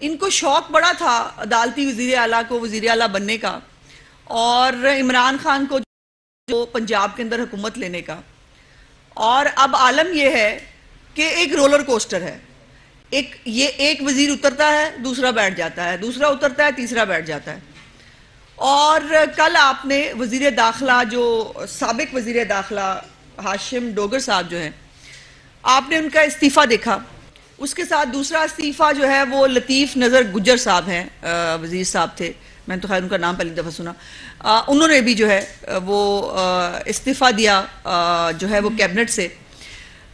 इनको शौक बड़ा था अदालती वज़ीर अला को, वज़ीर अला बनने का और इमरान खान को जो पंजाब के अंदर हुकूमत लेने का। और अब आलम यह है कि एक रोलर कोस्टर है। एक, ये एक वज़ीर उतरता है, दूसरा बैठ जाता है। दूसरा उतरता है, तीसरा बैठ जाता है। और कल आपने वज़ीर दाखिला, जो सबक वज़ीर दाखिला हाशिम डोगर साहब जो हैं, आपने उनका इस्तीफ़ा देखा। उसके साथ दूसरा इस्तीफ़ा जो है वो लतीफ़ नज़र गुजर साहब हैं वज़ीर साहब थे। मैंने तो खैर उनका नाम पहली दफ़ा सुना। आ, उन्होंने भी जो है वो इस्तीफ़ा दिया आ, जो है वो कैबिनेट से।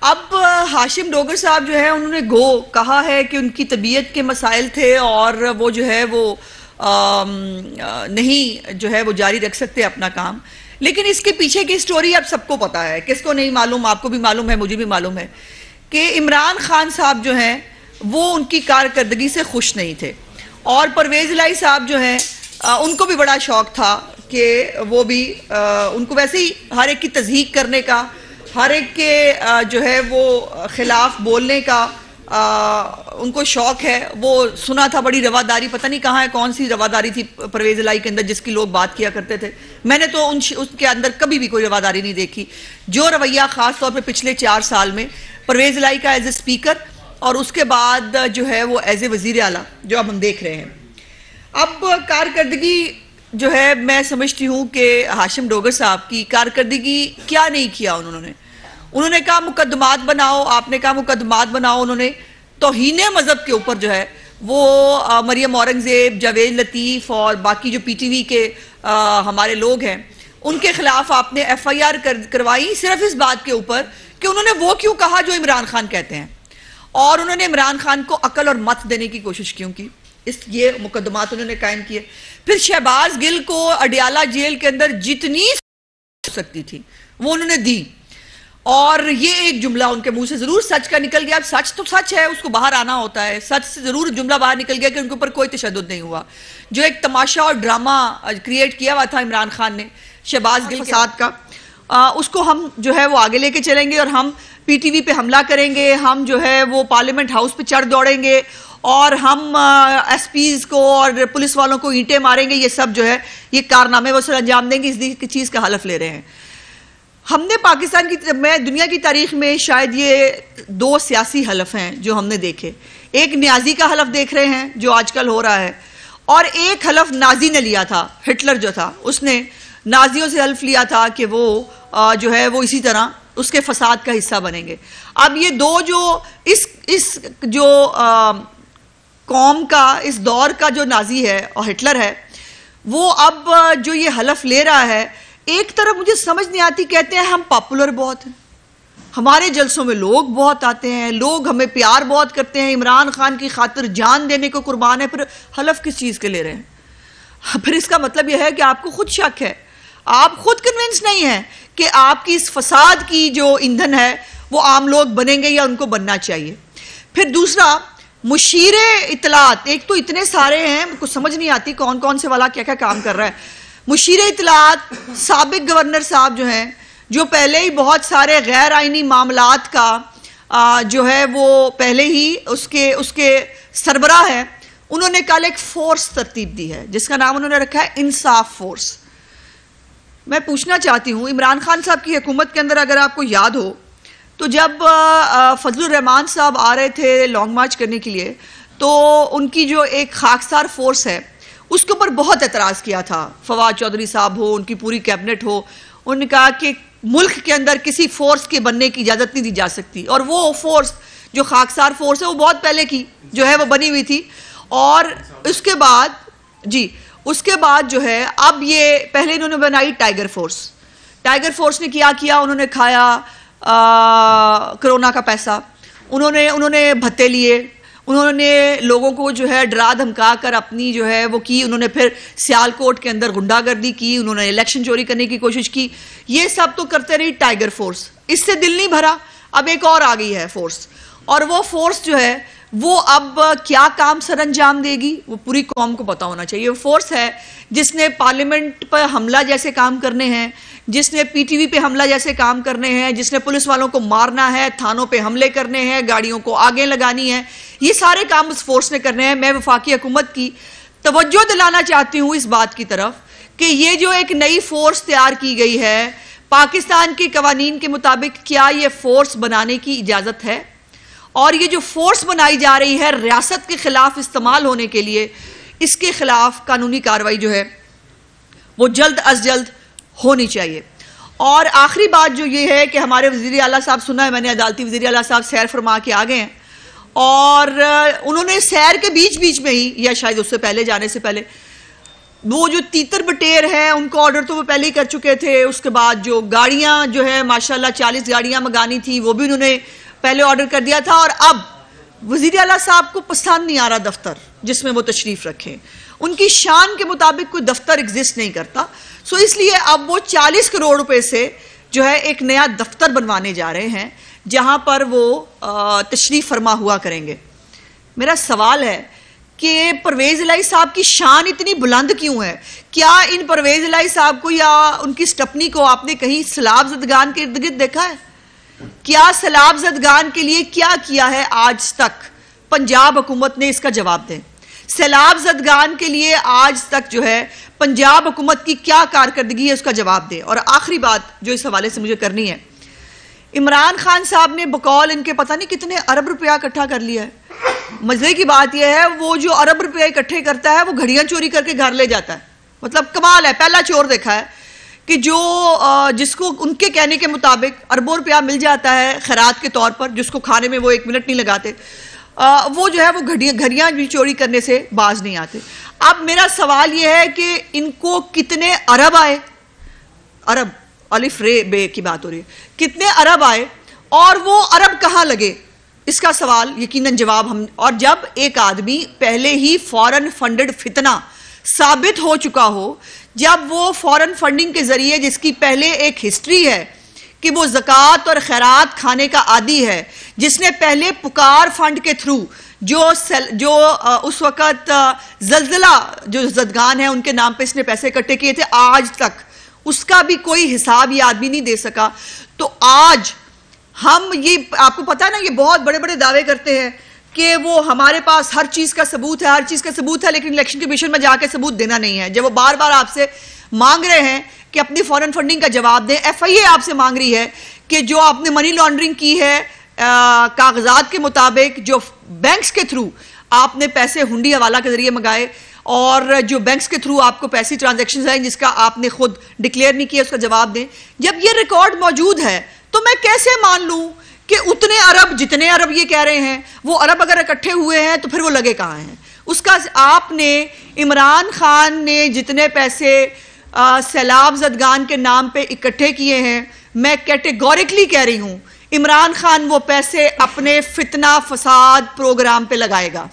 अब हाशिम डोगर साहब जो है उन्होंने गो कहा है कि उनकी तबीयत के मसाइल थे और वो जो है वो आ, नहीं जो है वो जारी रख सकते अपना काम। लेकिन इसके पीछे की स्टोरी अब सबको पता है। किसको नहीं मालूम आपको भी मालूम है मुझे भी मालूम है। कि इमरान खान साहब जो हैं वो उनकी कारकर्दगी से खुश नहीं थे। और परवेज लाई साहब जो हैं उनको भी बड़ा शौक था कि वो भी आ, उनको वैसे ही हर एक की तजहीक करने का हर एक के आ, जो है वो खिलाफ बोलने का आ, उनको शौक है। वो सुना था बड़ी रवादारी पता नहीं कहाँ है कौन सी रवादारी थी परवेज लाई के अंदर जिसकी लोग बात किया करते थे। मैंने तो उन उसके अंदर कभी भी कोई रवादारी नहीं देखी। जो रवैया ख़ास तौर पे पिछले चार साल में परवेज लाई का एज ए स्पीकर और उसके बाद जो है वो एज ए वज़ीर आला जो अब हम देख रहे हैं। अब कारकर्दगी जो है मैं समझती हूँ कि हाशिम डोगर साहब की कारकर्दगी क्या नहीं किया उन्होंने। उन्होंने कहा मुकदमात बनाओ आपने कहा मुकदमात बनाओ उन्होंने। तोहन मज़हब के ऊपर जो है वो आ, मरियम औरंगज़ेब जावेद लतीफ़ और बाकी जो पीटीवी के आ, हमारे लोग हैं उनके खिलाफ आपने एफआईआर कर, करवाई। सिर्फ़ इस बात के ऊपर कि उन्होंने वो क्यों कहा जो इमरान खान कहते हैं? और उन्होंने इमरान खान को अकल और मत देने की कोशिश क्यों की? इस ये मुकदमात उन्होंने कायम किए। फिर शहबाज गिल को अडियाला जेल के अंदर जितनी सकती थी वो उन्होंने दी। और ये एक जुमला उनके मुँह से ज़रूर सच का निकल गया। सच तो सच है उसको बाहर आना होता है। सच से ज़रूर जुमला बाहर निकल गया कि उनके ऊपर कोई तशद नहीं हुआ। जो एक तमाशा और ड्रामा क्रिएट किया हुआ था इमरान खान ने शहबाज गिल के साथ का। आ, उसको हम जो है वो आगे लेके चलेंगे और हम पीटीवी पे हमला करेंगे हम जो है वो पार्लियामेंट हाउस पे चढ़ दौड़ेंगे और हम एस को और पुलिस वालों को ईंटें मारेंगे ये सब जो है ये कारनामे वो सर अंजाम देंगे इस चीज़ का हलफ ले रहे हैं। हमने पाकिस्तान की मैं दुनिया की तारीख में शायद ये दो सियासी हलफ हैं जो हमने देखे। एक न्याजी का हलफ देख रहे हैं जो आजकल हो रहा है और एक हलफ नाजी ने लिया था हिटलर जो था उसने नाजियों से हल्फ लिया था कि वो आ, जो है वो इसी तरह उसके फसाद का हिस्सा बनेंगे। अब ये दो जो इस इस जो कौम का इस दौर का जो नाजी है और हिटलर है वो अब जो ये हलफ ले रहा है एक तरफ़ मुझे समझ नहीं आती कहते हैं हम पॉपुलर बहुत हैं। हमारे जलसों में लोग बहुत आते हैं लोग हमें प्यार बहुत करते हैं इमरान खान की खातिर जान देने को कुर्बान है फिर हलफ किस चीज़ के ले रहे हैं? फिर इसका मतलब यह है कि आपको खुद शक है आप खुद कन्विंस नहीं है कि आपकी इस फसाद की जो ईंधन है वो आम लोग बनेंगे या उनको बनना चाहिए। फिर दूसरा मुशीर इतलात। एक तो इतने सारे हैं कुछ समझ नहीं आती कौन कौन से वाला क्या क्या काम कर रहा है। मुशीर इतलात सबक गवर्नर साहब जो हैं जो पहले ही बहुत सारे गैर आइनी मामलात का आ, जो है वो पहले ही उसके उसके सरबरा है उन्होंने कल एक फोर्स तरतीब दी है जिसका नाम उन्होंने रखा है इंसाफ फोर्स मैं पूछना चाहती हूँ, इमरान खान साहब की हुकूमत के अंदर अगर आपको याद हो तो जब फजल रहमान साहब आ रहे थे लॉन्ग मार्च करने के लिए तो उनकी जो एक खाकसार फोर्स है, उसके ऊपर बहुत एतराज़ किया था। फवाद चौधरी साहब हो, उनकी पूरी कैबिनेट हो, उन्होंने कहा कि मुल्क के अंदर किसी फोर्स के बनने की इजाज़त नहीं दी जा सकती। और वो फोर्स, जो खाकसार फोर्स है, वो बहुत पहले की जो है, वो बनी हुई थी। और उसके बाद, जी उसके बाद जो है, अब ये, पहले इन्होंने बनाई टाइगर फोर्स टाइगर फोर्स ने क्या किया? उन्होंने खाया कोरोना का पैसा। उन्होंने उन्होंने भत्ते लिए। उन्होंने लोगों को जो है, डरा धमका कर अपनी जो है, वो की। उन्होंने फिर सियालकोट के अंदर गुंडागर्दी की। उन्होंने इलेक्शन चोरी करने की कोशिश की। ये सब तो करते रही टाइगर फोर्स इससे दिल नहीं भरा। अब एक और आ गई है फोर्स और वो फोर्स जो है वो अब क्या काम सर अंजाम देगी? वो पूरी कौम को पता होना चाहिए। वो फोर्स है, जिसने पार्लियामेंट पर हमला जैसे काम करने हैं, जिसने पीटीवी पे हमला जैसे काम करने हैं, जिसने पुलिस वालों को मारना है, थानों पे हमले करने हैं, गाड़ियों को आगे लगानी है, ये सारे काम उस फोर्स ने करने हैं। मैं वफाकी हुकूमत की तवज्जो दिलाना चाहती हूँ इस बात की तरफ़ कि ये जो एक नई फोर्स तैयार की गई है, पाकिस्तान के कवानीन के मुताबिक क्या ये फोर्स बनाने की इजाज़त है? और ये जो फोर्स बनाई जा रही है रियासत के खिलाफ इस्तेमाल होने के लिए, इसके खिलाफ कानूनी कार्रवाई जो है, वो जल्द अज जल्द होनी चाहिए। और आखिरी बात जो ये है कि हमारे वज़ीर अला साहब, सुना है मैंने अदालती वज़ीर अला साहब सैर फरमा के आ गए हैं। और उन्होंने सैर के बीच बीच में ही, या शायद उससे पहले, जाने से पहले, वो जो तीतर बटेर है, उनको ऑर्डर तो वो पहले ही कर चुके थे। उसके बाद जो गाड़ियाँ जो है, माशाल्लाह चालीस गाड़ियाँ मंगानी थी, वो भी उन्होंने पहले ऑर्डर कर दिया था और अब वज़ीर अला साहब को पसंद नहीं आ रहा दफ्तर, जिसमें वो तशरीफ़ रखें। उनकी शान के मुताबिक कोई दफ्तर एग्जिस्ट नहीं करता। सो इसलिए अब वो 40 करोड़ रुपए से जो है एक नया दफ्तर बनवाने जा रहे हैं, जहाँ पर वो तशरीफ़ फरमा हुआ करेंगे। मेरा सवाल है कि परवेज लाई साहब की शान इतनी बुलंद क्यों है? क्या इन परवेज लाई साहब को या उनकी स्टपनी को आपने कहीं सलाब जदगान के इर्द गिर्द देखा है? क्या सलाब जदगान के लिए क्या किया है आज तक? पंजाब हुकूमत ने इसका जवाब दें। सैलाब जदगान के लिए आज तक जो है, पंजाब हुकूमत की क्या कारकर्दगी है उसका जवाब दें। और आखिरी बात जो इस हवाले से मुझे करनी है। इमरान खान साहब ने बकौल इनके पता नहीं कितने अरब रुपया इकट्ठा कर लिया है। मज़े की बात यह है, वो जो अरब रुपया इकट्ठे करता है, वो घड़ियाँ चोरी करके घर ले जाता है। मतलब कमाल है, पहला चोर देखा है। कि जो जिसको, उनके कहने के मुताबिक अरबों रुपया मिल जाता है खैरात के तौर पर, जिसको खाने में वो एक मिनट नहीं लगाते वो जो है वो घड़ियाँ घड़ियाँ भी चोरी करने से बाज नहीं आते। अब मेरा सवाल ये है कि इनको कितने अरब आए? अरब, अलिफ रे, बे की बात हो रही है। कितने अरब आए और वो अरब कहाँ लगे? इसका सवाल यकीनन जवाब हम, और जब एक आदमी पहले ही फॉरेन फंडेड फितना साबित हो चुका हो, जब वो फॉरेन फंडिंग के ज़रिए, जिसकी पहले एक हिस्ट्री है, कि वो जक़ात और खैरात खाने का आदि है, जिसने पहले पुकार फंड के थ्रू, जो सेल, जो उस वक़्त जलजिला, जो जदगान है, उनके नाम पे इसने पैसे इकट्ठे किए थे, आज तक उसका भी कोई हिसाब ये आदमी नहीं दे सका। तो आज हम ये, आपको पता है ना, ये बहुत बड़े बड़े दावे करते हैं कि वो हमारे पास हर चीज़ का सबूत है, हर चीज़ का सबूत है, लेकिन इलेक्शन कमीशन में जाके सबूत देना नहीं है। जब वो बार बार आपसे मांग रहे हैं कि अपनी फॉरेन फंडिंग का जवाब दें एफ़ आई ए आपसे मांग रही है कि जो आपने मनी लॉन्ड्रिंग की है कागजात के मुताबिक, जो बैंक्स के थ्रू आपने पैसे हुंडी हवाला के ज़रिए मंगाए, और जो बैंक्स के थ्रू आपको पैसे ट्रांजेक्शन आए, जिसका आपने खुद डिक्लेयर नहीं किया, उसका जवाब दें। जब ये रिकॉर्ड मौजूद है तो मैं कैसे मान लूँ कि उतने अरब, जितने अरब ये कह रहे हैं, वो अरब अगर इकट्ठे हुए हैं तो फिर वो लगे कहाँ हैं? उसका आपने, इमरान खान ने जितने पैसे सैलाब जदगान के नाम पे इकट्ठे किए हैं, मैं कैटेगोरिकली कह रही हूँ, इमरान खान वो पैसे अपने फितना फसाद प्रोग्राम पे लगाएगा।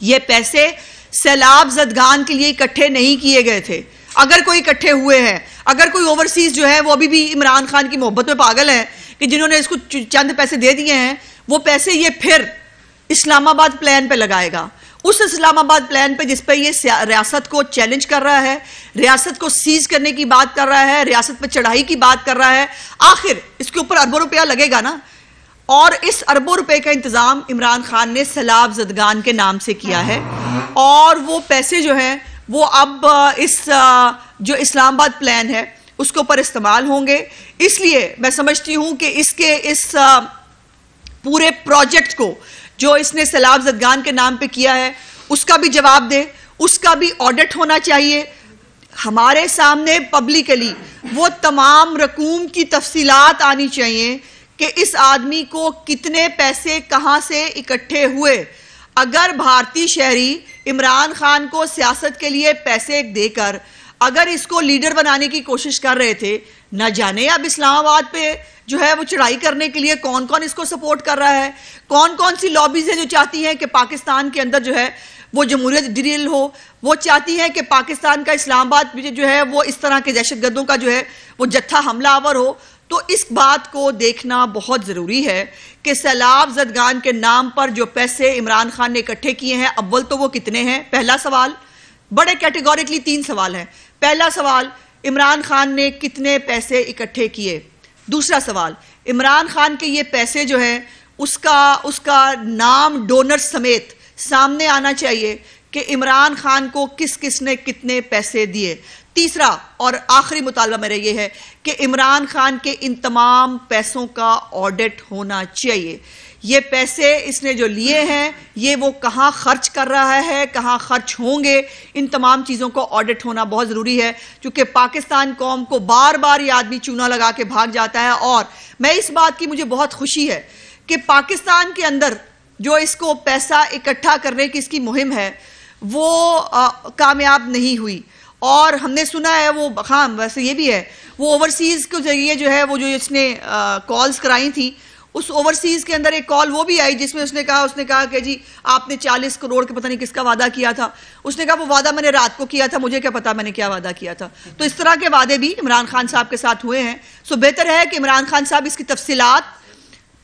ये पैसे सैलाब जदगान के लिए इकट्ठे नहीं किए गए थे। अगर कोई इकट्ठे हुए हैं, अगर कोई ओवरसीज जो है, वो अभी भी इमरान खान की मोहब्बत में पागल है कि जिन्होंने इसको चंद पैसे दे दिए हैं, वो पैसे ये फिर इस्लामाबाद प्लान पे लगाएगा। उस इस्लामाबाद प्लान पे जिस पे ये रियासत को चैलेंज कर रहा है, रियासत को सीज करने की बात कर रहा है, रियासत पे चढ़ाई की बात कर रहा है, आखिर इसके ऊपर अरबों रुपया लगेगा ना? और इस अरबों रुपए का इंतज़ाम इमरान खान ने सलाब जदगान के नाम से किया है। और वो पैसे जो हैं, वो अब इस, जो इस्लामाबाद प्लान है उसके ऊपर इस्तेमाल होंगे। इसलिए मैं समझती हूँ कि इसके इस पूरे प्रोजेक्ट को जो इसने सैलाब जदगान के नाम पे किया है, उसका भी जवाब दे, उसका भी ऑडिट होना चाहिए। हमारे सामने पब्लिकली वो तमाम रकूम की तफसीलात आनी चाहिए कि इस आदमी को कितने पैसे कहाँ से इकट्ठे हुए। अगर भारतीय शहरी इमरान खान को सियासत के लिए पैसे देकर अगर इसको लीडर बनाने की कोशिश कर रहे थे, न जाने अब इस्लामाबाद पे जो है वो चढ़ाई करने के लिए कौन कौन इसको सपोर्ट कर रहा है। कौन कौन सी लॉबीज है जो चाहती हैं कि पाकिस्तान के अंदर जो है वो जमहूरियत ड्रिल हो? वो चाहती है कि पाकिस्तान का इस्लामाबाद जो है वो इस तरह के दहशत गर्दों का जो है वो जत्था हमलावर हो? तो इस बात को देखना बहुत ज़रूरी है कि सैलाब जदगान के नाम पर जो पैसे इमरान खान ने इकट्ठे किए हैं, अव्वल तो वो कितने हैं? पहला सवाल। बड़े कैटेगोरिकली तीन सवाल हैं। पहला सवाल, इमरान खान ने कितने पैसे इकट्ठे किए? दूसरा सवाल, इमरान खान के ये पैसे जो हैं, उसका उसका नाम डोनर समेत सामने आना चाहिए कि इमरान खान को किस किस ने कितने पैसे दिए। तीसरा और आखिरी मुतालबा मेरा ये है कि इमरान खान के इन तमाम पैसों का ऑडिट होना चाहिए। ये पैसे इसने जो लिए हैं, ये वो कहाँ खर्च कर रहा है, कहाँ खर्च होंगे, इन तमाम चीज़ों को ऑडिट होना बहुत ज़रूरी है, क्योंकि पाकिस्तान कौम को बार बार ये आदमी चूना लगा के भाग जाता है। और मैं इस बात की मुझे बहुत खुशी है कि पाकिस्तान के अंदर जो इसको पैसा इकट्ठा करने की इसकी मुहिम है, वो कामयाब नहीं हुई। और हमने सुना है वो हाँ वैसे ये भी है, वो ओवरसीज़ के ज़रिए जो है, वो जो इसने कॉल्स कराई थी उस ओवरसीज के अंदर एक कॉल वो भी आई जिसमें उसने कहा उसने कहा कि जी, आपने 40 करोड़ के पता नहीं किसका वादा किया था। उसने कहा, वो वादा मैंने रात को किया था, मुझे क्या पता मैंने क्या वादा किया था। तो इस तरह के वादे भी इमरान खान साहब के साथ हुए हैं। सो बेहतर है कि इमरान खान साहब इसकी तफसीलात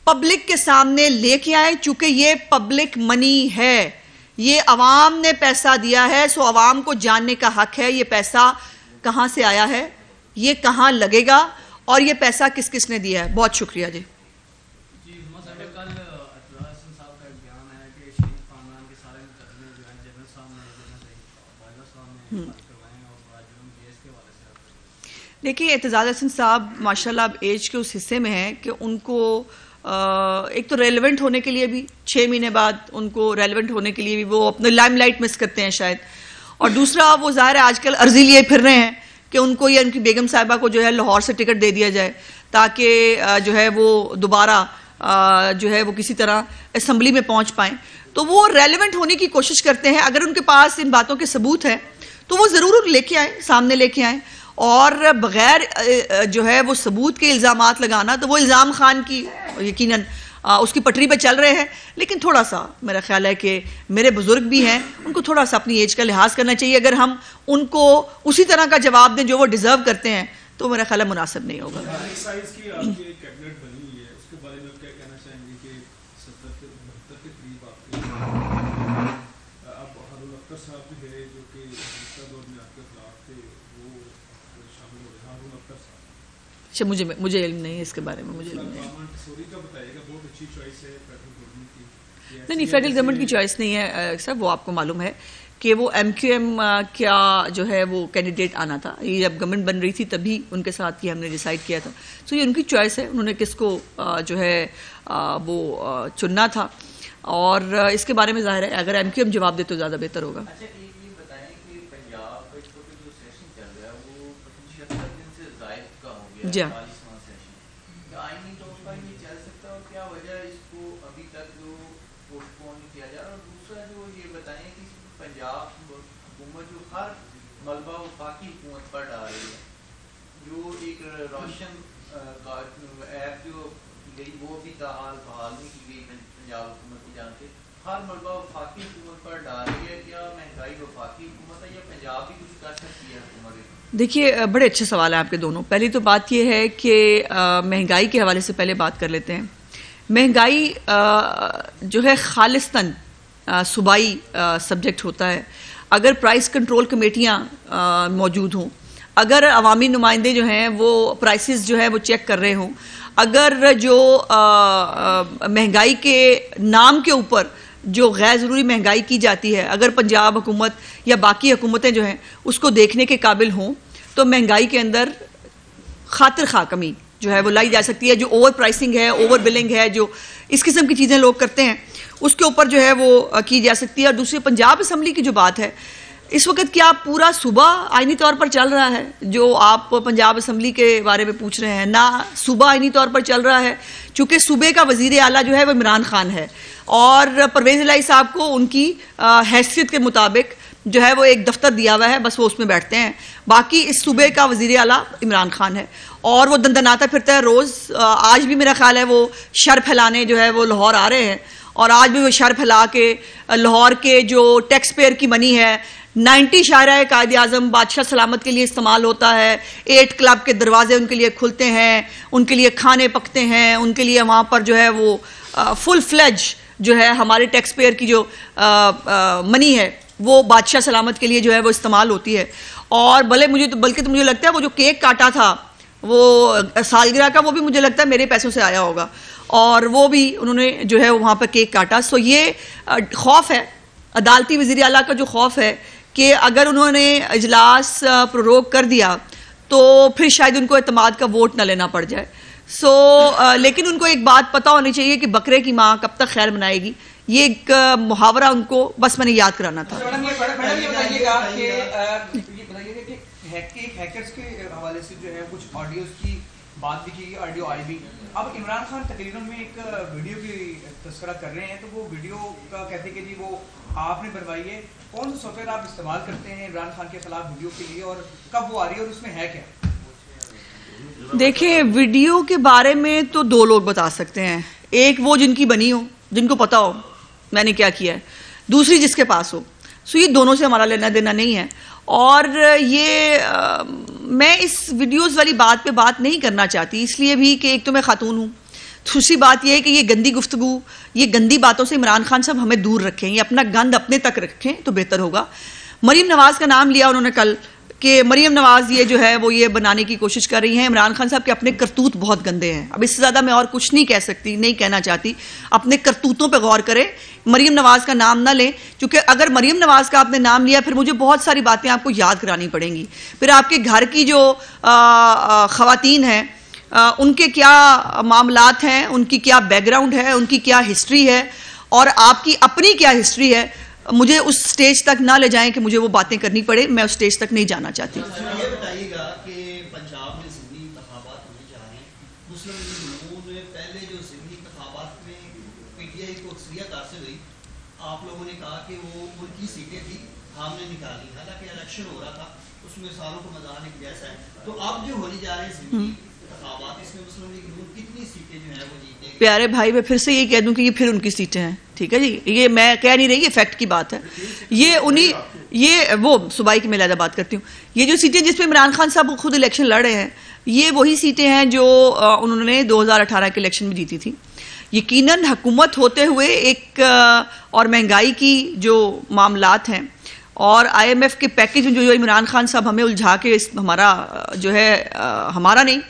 पब्लिक के सामने लेके आए, चूँकि ये पब्लिक मनी है। ये अवाम ने पैसा दिया है सो अवाम को जानने का हक है, ये पैसा कहाँ से आया है, ये कहाँ लगेगा, और ये पैसा किस किसने दिया है। बहुत शुक्रिया जी। देखिए एतजाज हसन साहब, माशाल्लाह अब एज के उस हिस्से में हैं कि उनको एक तो रेलिवेंट होने के लिए भी छः महीने बाद उनको रेलिवेंट होने के लिए भी वो अपने लाइमलाइट मिस करते हैं शायद। और दूसरा, वो ज़ाहिर है आजकल अर्जी लिए फिर रहे हैं कि उनको या उनकी बेगम साहिबा को जो है लाहौर से टिकट दे दिया जाए, ताकि जो है वो दोबारा जो है वो किसी तरह असम्बली में पहुँच पाएँ। तो वो रेलिवेंट होने की कोशिश करते हैं। अगर उनके पास इन बातों के सबूत हैं तो वो ज़रूर लेके आए, सामने लेके आए। और बगैर जो है वो सबूत के इल्ज़ाम लगाना तो वो इल्ज़ाम खान की यकीनन उसकी पटरी पे चल रहे हैं। लेकिन थोड़ा सा मेरा ख्याल है कि मेरे बुज़ुर्ग भी हैं, उनको थोड़ा सा अपनी एज का लिहाज करना चाहिए। अगर हम उनको उसी तरह का जवाब दें जो वो डिज़र्व करते हैं तो मेरा ख्याल है मुनासिब नहीं होगा। अच्छा मुझे मुझे इल्म नहीं है इसके बारे में मुझे इल्म नहीं नहीं नहीं फेडरल गवर्नमेंट की चॉइस नहीं है सर वो आपको मालूम है कि वो एम क्यू एम क्या जो है वो कैंडिडेट आना था। ये जब गवर्नमेंट बन रही थी तभी उनके साथ ही हमने डिसाइड किया था। सो ये उनकी चॉइस है उन्होंने किसको जो है वो चुनना था। और इसके बारे में ज़ाहिर है अगर एम क्यू एम जवाब दे तो ज़्यादा बेहतर होगा। अच्छा, जी। मलबा वफाकी हुकूमत पर डाल रही है जो एक रोशन ऐप जो गई, वो भी बहाल नहीं की गई पंजाब हुकूमत की जानते। हर वफाकी हुकूमत पर डाल रही है महँगाई वफाकी हुकूमत है या पंजाब कुछ कर सकती है हुकूमत? देखिए बड़े अच्छे सवाल हैं आपके दोनों। पहली तो बात यह है कि महँगाई के हवाले से पहले बात कर लेते हैं। महँगाई जो है खालिस्तन सूबाई सब्जेक्ट होता है। अगर प्राइस कंट्रोल कमेटियाँ मौजूद हों, अगर अवामी नुमाइंदे जो हैं, वो प्राइसेस जो है, वो चेक कर रहे हों, अगर जो महँगाई के नाम के ऊपर जो गैर ज़रूरी महँगाई की जाती है, अगर पंजाब हुकूमत या बाकी हुकूमतें जो हैं, उसको देखने के काबिल हों तो महँगाई के अंदर खातिर खा कमी जो है वो लाई जा सकती है, जो ओवर प्राइसिंग है ओवर बिलिंग है, जो इस किस्म की चीज़ें लोग करते हैं, उसके ऊपर जो है वो की जा सकती है। और दूसरी, पंजाब असम्बली की जो बात है इस वक्त क्या पूरा सुबह आइनी तौर पर चल रहा है? जो आप पंजाब असम्बली के बारे में पूछ रहे हैं, ना सुबह आइनी तौर पर चल रहा है, चूँकि सूबे का वज़ीर आला जो है वो इमरान खान है। और परवेज लाई साहब को उनकी हैसियत के मुताबिक जो है वो एक दफ्तर दिया हुआ है, बस वो उसमें बैठते हैं। बाकी इस सूबे का वज़ीर आला इमरान खान है। और वो दंदनाता फिरता है रोज़। आज भी मेरा ख्याल है वो शर फैलाने जो है वो लाहौर आ रहे हैं। और आज भी वो शर फैला के, लाहौर के जो टैक्स पेयर की मनी है नाइन्टी शायरा कायद आज़म बादशाह सलामत के लिए इस्तेमाल होता है। एट क्लब के दरवाजे उनके लिए खुलते हैं उनके लिए खाने पकते हैं उनके लिए वहाँ पर जो है वो आ, फुल फ्लैज जो है हमारे टैक्स पेयर की जो आ, आ, मनी है वो बादशाह सलामत के लिए जो है वो इस्तेमाल होती है। और भले मुझे तो बल्कि तो मुझे लगता है वो जो केक काटा था वो सालगिरह का वो भी मुझे लगता है मेरे पैसों से आया होगा। और वो भी उन्होंने जो है वहाँ पर केक काटा। सो ये खौफ है। अदालती वज़ी अला का जो खौफ है कि अगर उन्होंने अजलास प्रोरोग कर दिया तो फिर शायद उनको अतमाद का वोट ना लेना पड़ जाए। सो so, लेकिन उनको एक बात पता होनी चाहिए कि बकरे की माँ कब तक खैर मनाएगी। ये एक मुहावरा उनको बस मैंने याद कराना था। बात भी की ऑडियो आई भी। अब इमरान खान तकरीबन में एक वीडियो की तस्करा कर रहे हैं तो वो वीडियो का कहते कि जी वो आपने बनवाई है। कौन सा सॉफ्टवेयर आप इस्तेमाल करते हैं इमरान खान के खिलाफ वीडियो के लिए और कब वो आ रही है और उसमें है क्या? देखिए, वीडियो के बारे में तो दो लोग बता सकते हैं। एक वो जिनकी बनी हो, जिनको पता हो, मैंने क्या किया है। दूसरी जिसके पास हो। सो ये दोनों से हमारा लेना देना नहीं है। और ये मैं इस वीडियोस वाली बात पे बात नहीं करना चाहती, इसलिए भी कि एक तो मैं खातून हूँ। दूसरी बात यह है कि ये गंदी गुफ्तु ये गंदी बातों से इमरान खान साहब हमें दूर रखें, ये अपना गंद अपने तक रखें तो बेहतर होगा। मरीम नवाज़ का नाम लिया उन्होंने कल कि मरीम नवाज़ ये जो है वो ये बनाने की कोशिश कर रही हैं। इमरान खान साहब के अपने करतूत बहुत गंदे हैं। अब इससे ज़्यादा मैं और कुछ नहीं कह सकती, नहीं कहना चाहती। अपने करतूतों पे गौर करें मरीम नवाज़ का नाम ना लें, क्योंकि अगर मरीम नवाज़ का आपने नाम लिया, फिर मुझे बहुत सारी बातें आपको याद करानी पड़ेंगी। फिर आपके घर की जो खातन हैं उनके क्या मामलात हैं, उनकी क्या बैकग्राउंड है, उनकी क्या हिस्ट्री है, और आपकी अपनी क्या हिस्ट्री है मुझे उस स्टेज तक ना ले जाएँ कि मुझे वो बातें करनी पड़े मैं उस स्टेज तक नहीं जाना चाहती। आप लोगों ने कहा कि वो उनकी सीटें थी हमने निकाली। हालाँकि इलेक्शन हो रहा था उसमें सारों को मज़ाक एक जैसा है। तो अब जो होने जा रहे हैं प्यारे भाई, मैं फिर से ये कह दूँ कि ये फिर उनकी सीटें हैं। ठीक है जी? ये मैं कह नहीं रही, ये फैक्ट की बात है। ये उन्हीं, ये वो सुबाई की मैं लहदा बात करती हूँ। ये जो सीटें जिसमें इमरान खान साहब खुद इलेक्शन लड़ रहे हैं, ये वही सीटें हैं जो उन्होंने 2018 के इलेक्शन में जीती थी। यकीनन हुकूमत होते हुए एक और महँगाई की जो मामलात हैं, और आईएमएफ के पैकेज में जो जो इमरान खान साहब हमें उलझा के हमारा जो है हमारा नहीं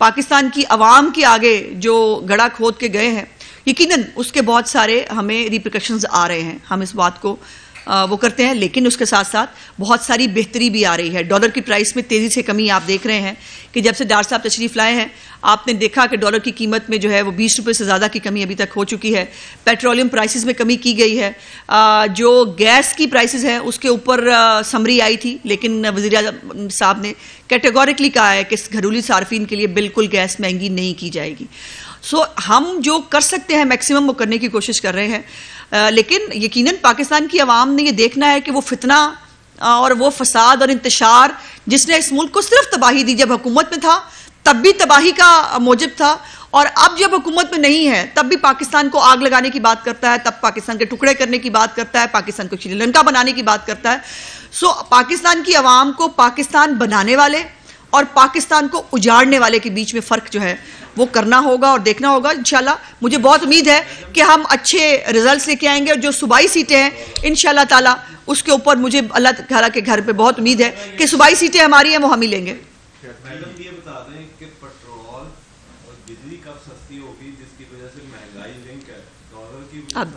पाकिस्तान की आवाम के आगे जो गड़ा खोद के गए हैं, यकीनन उसके बहुत सारे हमें रिप्रिकॉशंस आ रहे हैं। हम इस बात को वो करते हैं लेकिन उसके साथ साथ बहुत सारी बेहतरी भी आ रही है। डॉलर की प्राइस में तेज़ी से कमी आप देख रहे हैं कि जब से डार साहब तशरीफ़ लाए हैं आपने देखा कि डॉलर की कीमत में जो है वो बीस रुपये से ज़्यादा की कमी अभी तक हो चुकी है। पेट्रोलियम प्राइसेस में कमी की गई है। जो गैस की प्राइसेस हैं उसके ऊपर समरी आई थी लेकिन वजी साहब ने कैटेगोरिकली कहा है कि घरेलू सार्फिन के लिए बिल्कुल गैस महँगी नहीं की जाएगी। सो so, हम जो कर सकते हैं मैक्सिमम वो करने की कोशिश कर रहे हैं। लेकिन यकीनन पाकिस्तान की आवाम ने यह देखना है कि वो फितना और वो फसाद और इंतशार जिसने इस मुल्क को सिर्फ़ तबाही दी जब हुकूमत में था, तब भी तबाही का मौजब था। और अब जब हुकूमत में नहीं है, तब भी पाकिस्तान को आग लगाने की बात करता है, तब पाकिस्तान के टुकड़े करने की बात करता है, पाकिस्तान को श्रीलंका बनाने की बात करता है। सो, पाकिस्तान की आवाम को पाकिस्तान बनाने वाले और पाकिस्तान को उजाड़ने वाले के बीच में फ़र्क जो है वो करना होगा और देखना होगा इंशाल्लाह। मुझे बहुत उम्मीद है कि हम अच्छे रिजल्ट्स लेके आएँगे और जो सूबाई सीटें हैं इन ताला उसके ऊपर मुझे अल्लाह ताला के घर पे बहुत उम्मीद है कि सूबाई सीटें हमारी हैं वो हम ही लेंगे। अब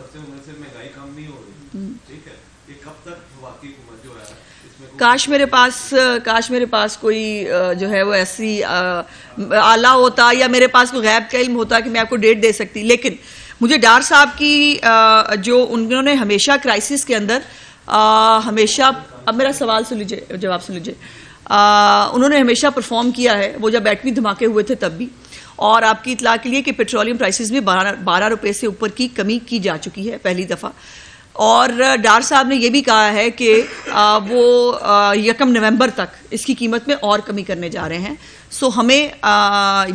काश मेरे पास काश मेरे पास कोई जो है वो ऐसी आला होता या मेरे पास कोई गैब का इल्म होता कि मैं आपको डेट दे सकती। लेकिन मुझे डार साहब की जो उन्होंने हमेशा क्राइसिस के अंदर हमेशा, अब मेरा सवाल सुन लीजिए, जवाब सुन लीजिए। उन्होंने हमेशा परफॉर्म किया है, वो जब एटमी धमाके हुए थे तब भी। और आपकी इतला के लिए कि पेट्रोलियम प्राइसेस में बारह बारह रुपये से ऊपर की कमी की जा चुकी है पहली दफ़ा। और डार साहब ने यह भी कहा है कि वो यकम नवंबर तक इसकी कीमत में और कमी करने जा रहे हैं। सो हमें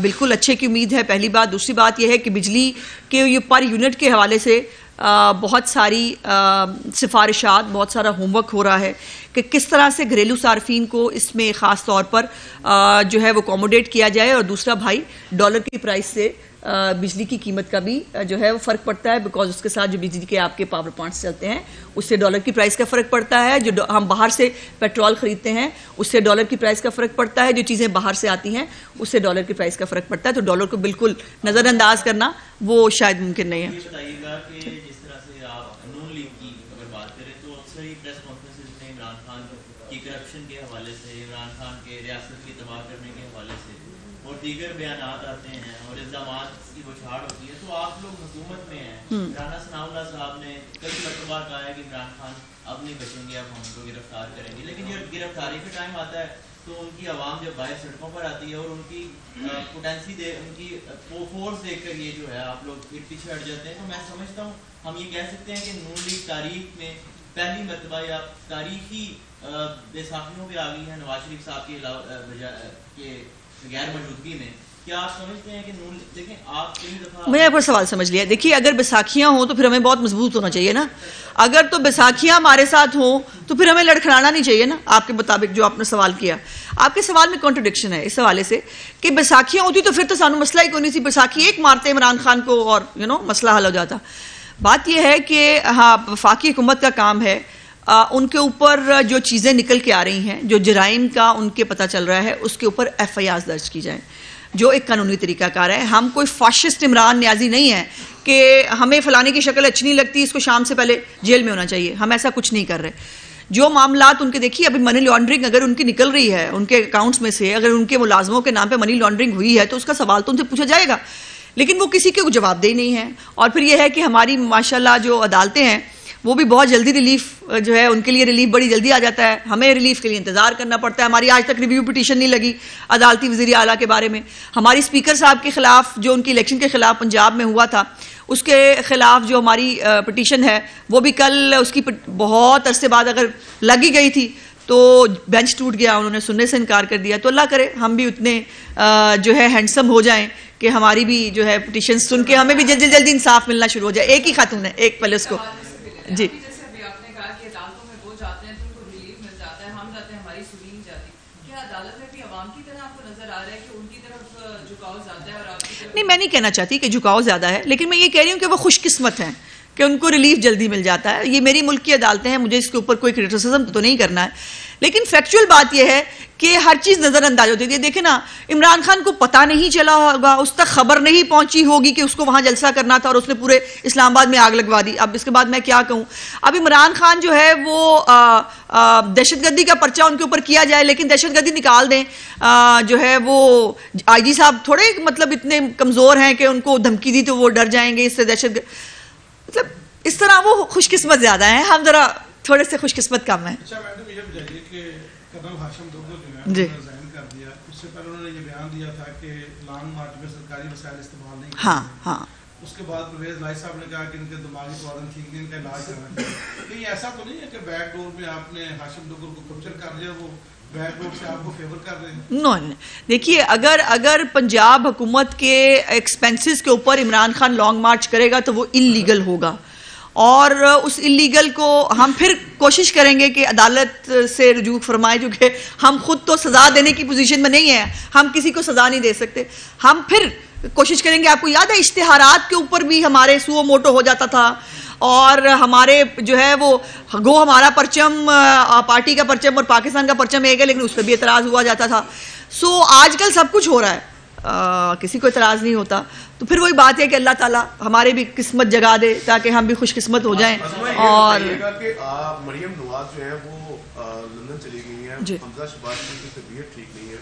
बिल्कुल अच्छे की उम्मीद है, पहली बात। दूसरी बात यह है कि बिजली के ये पर यूनिट के हवाले से बहुत सारी सिफारिशात, बहुत सारा होमवर्क हो रहा है कि किस तरह से घरेलू सार्फिन को इसमें ख़ास तौर पर जो है वो अकोमोडेट किया जाए। और दूसरा भाई डॉलर की प्राइस से बिजली की कीमत का भी जो है वो फ़र्क पड़ता है बिकॉज़ उसके साथ जो बिजली के आपके पावर प्लांट्स चलते हैं, उससे डॉलर की प्राइस का फ़र्क पड़ता है। जो हम बाहर से पेट्रोल ख़रीदते हैं, उससे डॉलर की प्राइस का फ़र्क पड़ता है। जो चीज़ें बाहर से आती हैं, उससे डॉलर की प्राइस का फ़र्क पड़ता है। तो डॉलर को बिल्कुल नज़रअंदाज करना, वो शायद मुमकिन नहीं है। दीगर बयान आते हैं। इल्ज़ाम की बुछाड़ होती है तो आप लोग हुकूमत में हैं। हम्म। राना सनाउल्ला साहब ने कई मरतबा कहा है कि इमरान खान अब नहीं बचेंगे अब हम उनको गिरफ़्तार करेंगे। लेकिन जब गिरफ्तारी का टाइम आता है तो उनकी आवाम जब बाहर सड़कों पर आती है और उनकी पोटेंसी दे उनकी फोर्स देख कर ये जो है आप लोग फिर पीछे हट जाते हैं। तो मैं समझता हूँ हम ये कह सकते हैं कि नून लीग तारीख में पहली मरतबा या तारीखी बेसाखियों पर आ गई है नवाज़ शरीफ साहब के के गैर मौजूदगी में। आप मैंने आपका सवाल समझ लिया। देखिए अगर बैसाखियाँ हो तो फिर हमें बहुत मज़बूत होना चाहिए ना। अगर तो बैसाखियाँ हमारे साथ हो तो फिर हमें लड़खड़ाना नहीं चाहिए ना आपके मुताबिक जो आपने सवाल किया। आपके सवाल में कॉन्ट्रोडिक्शन है इस हवाले से कि बैसाखियाँ होती तो फिर तो सानू मसला ही कोई नहीं थी? बैसाखी एक मारते इमरान खान को और यू नो मसला हल हो जाता। बात यह है कि हाँ वफाकी हुकूमत का काम है। आ, उनके ऊपर जो चीज़ें निकल के आ रही हैं जो जराइम का उनके पता चल रहा है उसके ऊपर एफ़ आई आर दर्ज की जाए। जो एक कानूनी तरीकाकार है। हम कोई फाशिस्ट इमरान न्याजी नहीं है कि हमें फलाने की शक्ल अच्छी नहीं लगती, इसको शाम से पहले जेल में होना चाहिए। हम ऐसा कुछ नहीं कर रहे। जो मामला उनके देखिए, अभी मनी लॉन्ड्रिंग अगर उनकी निकल रही है, उनके अकाउंट्स में से, अगर उनके मुलाजमों के नाम पे मनी लॉन्ड्रिंग हुई है तो उसका सवाल तो उनसे पूछा जाएगा। लेकिन वो किसी के जवाबदेही नहीं है। और फिर यह है कि हमारी माशाल्लाह जो अदालतें हैं, वो भी बहुत जल्दी रिलीफ जो है, उनके लिए रिलीफ बड़ी जल्दी आ जाता है। हमें रिलीफ के लिए इंतज़ार करना पड़ता है। हमारी आज तक रिव्यू पिटीशन नहीं लगी अदालती वजी अला के बारे में। हमारी स्पीकर साहब के खिलाफ, जो उनकी इलेक्शन के खिलाफ पंजाब में हुआ था, उसके खिलाफ जो हमारी पटिशन है, वो भी कल उसकी बहुत अरसे बाद अगर लगी गई थी तो बेंच टूट गया, उन्होंने सुनने से इनकार कर दिया। तो अल्लाह करे, हम भी उतने जो है हैंडसम हो जाएँ कि हमारी भी जो है पटिशन सुन के हमें भी जल्दी जल्दी इंसाफ मिलना शुरू हो जाए। एक ही खातून है, एक पहले उसको जी। नहीं, मैं नहीं कहना चाहती कि झुकाव ज़्यादा है, लेकिन मैं ये कह रही हूँ कि वो खुशकिस्मत हैं कि उनको रिलीफ जल्दी मिल जाता है। ये मेरी मुल्क की अदालतें हैं, मुझे इसके ऊपर कोई क्रिटिसिज्म तो नहीं करना है। लेकिन फैक्चुअल बात यह है कि हर चीज़ नज़रअंदाज होती है देखे ना इमरान खान को पता नहीं चला होगा उस तक खबर नहीं पहुँची होगी कि उसको वहाँ जलसा करना था और उसने पूरे इस्लामाबाद में आग लगवा दी। अब इसके बाद मैं क्या कहूँ? अब इमरान खान जो है वो दहशतगर्दी का पर्चा उनके ऊपर किया जाए लेकिन दहशतगर्दी निकाल दें। आ, जो है वो आई जी साहब थोड़े मतलब इतने कमज़ोर हैं कि उनको धमकी दी तो वो डर जाएँगे इससे दहशत मतलब इस तरह वो खुशकिस्मत ज़्यादा है। हम ज़रा थोड़े से खुशकिस्मत कम है। जी। कर दिया। उससे पहले उन्होंने ये बयान दिया था कि लॉन्ग मार्च में सरकारी वसाइल इस्तेमाल नहीं हाँ हाँ। उसके बाद परवेज लाई साहब ने कहा कि इनके दिमागी प्रॉब्लम ठीक नहीं इनका इलाज करना चाहिए। कहीं ऐसा तो नहीं है कि बैक डोर में आपने हाशिम डोगर को कर लिया वो नो देखिए अगर अगर पंजाब हुकूमत के एक्सपेंसेस के ऊपर इमरान खान लॉन्ग मार्च करेगा तो वो इलीगल होगा। और, उस इलीगल को हम फिर कोशिश करेंगे कि अदालत से रजू फरमाए चूँकि हम खुद तो सज़ा देने की पोजीशन में नहीं है, हम किसी को सज़ा नहीं दे सकते। हम फिर कोशिश करेंगे, आपको याद है, इश्तहारात के ऊपर भी हमारे सुओ मोटो हो जाता था, और हमारे जो है वो गो हमारा परचम पार्टी का परचम और पाकिस्तान का परचम एक है, लेकिन उस पर भी एतराज़ हुआ जाता था। सो, आजकल सब कुछ हो रहा है। आ, किसी को इतराज़ नहीं होता। तो फिर वही बात है कि अल्लाह ताला हमारे भी किस्मत जगा दे ताकि हम भी खुशकिस्मत हो जाएँ। और मरियम नवाज़ जो है वो लंदन चली गई हैं। हमजा शबाज की तबीयत ठीक नहीं है।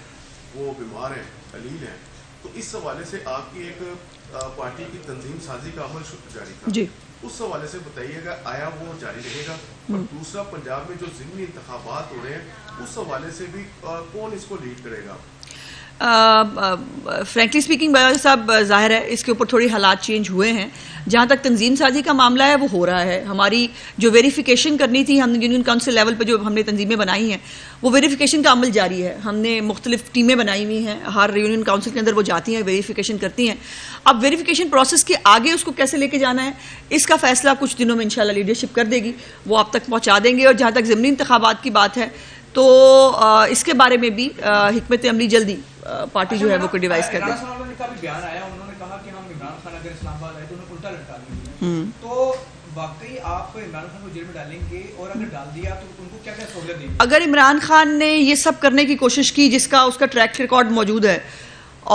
वो बीमार हैं अलील हैं। तो इस हवाले से आपकी एक पार्टी की तंजीम साजी का अमल जारी था। जी। उस हवाले से बताइएगा आया वो जारी रहेगा। और हम्म। दूसरा पंजाब में जो जिमनी इंतबात हो रहे हैं उस हवाले से भी कौन इसको लीड करेगा? फ्रैंकली स्पीकिंग बयाज साहब ज़ाहिर है, इसके ऊपर थोड़ी हालात चेंज हुए हैं। जहाँ तक तंजीम साजी का मामला है, वो हो रहा है। हमारी जो वेरिफिकेशन करनी थी, हमने यूनियन काउंसिल लेवल पर जो हमने तंजीमें बनाई हैं, वो वेरिफिकेशन का अमल जारी है। हमने मुख्तलिफ़ टीमें बनाई हुई हैं। हर यूनियन काउंसिल के अंदर वो जाती हैं वेरीफिकेशन करती हैं। अब वेरीफिकेशन प्रोसेस के आगे उसको कैसे लेके जाना है, इसका फैसला कुछ दिनों में, इंशाल्लाह लीडरशिप कर देगी। वो आप तक पहुँचा देंगे और जहाँ तक ज़मनी इंतबात की बात है तो इसके बारे में भी हमत अमली जल्दी पार्टी जो है वो डिवाइस कर दे। हम्म। तो अगर इमरान खान ने ये सब करने की कोशिश की जिसका उसका ट्रैक रिकॉर्ड मौजूद है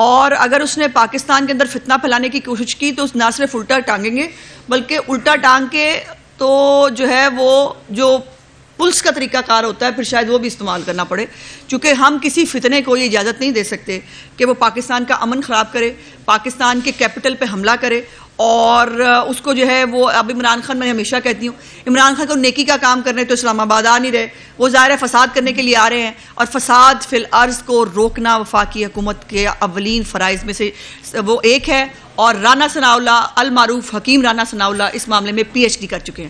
और अगर उसने पाकिस्तान के अंदर फितना फैलाने की कोशिश की तो उस ना सिर्फ़ उल्टा टांगेंगे बल्कि उल्टा टांग के तो जो है वो जो पुलिस का तरीकाकार होता है, फिर शायद वो भी इस्तेमाल करना पड़े। चूँकि हम किसी फितने को ये इजाज़त नहीं दे सकते कि वो पाकिस्तान का अमन ख़राब करे, पाकिस्तान के कैपिटल पे हमला करे, और उसको जो है वो, अब इमरान खान, मैं हमेशा कहती हूँ, इमरान खान को नेकी का काम करने तो इस्लामाबाद आ नहीं रहे। वो ज़ाहिर फसाद करने के लिए आ रहे हैं, और फसाद फिल अर्ज़ को रोकना वफाकी हुकूमत के अवलिन फ़रज़ में से वो एक है, और राना सनाउल्ला अलमारूफ हकीम राना सनाउल्ला इस मामले में पी एच डी कर चुके हैं।